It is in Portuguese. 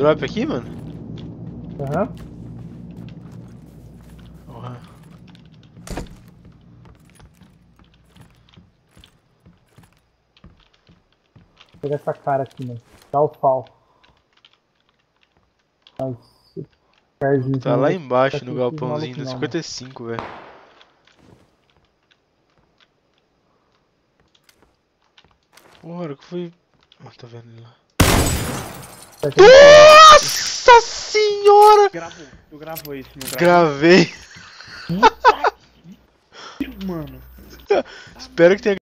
drop aqui, mano? Aham. Porra. Pega essa cara aqui, mano. Dá o pau. Tá lá embaixo tá no galpãozinho, no não, 55, velho. Porra, que foi. Ah, tá vendo ele lá. Tá. Nossa senhora! Gravou, eu gravou isso, não gravou. Gravei. Mano. Espero que tenha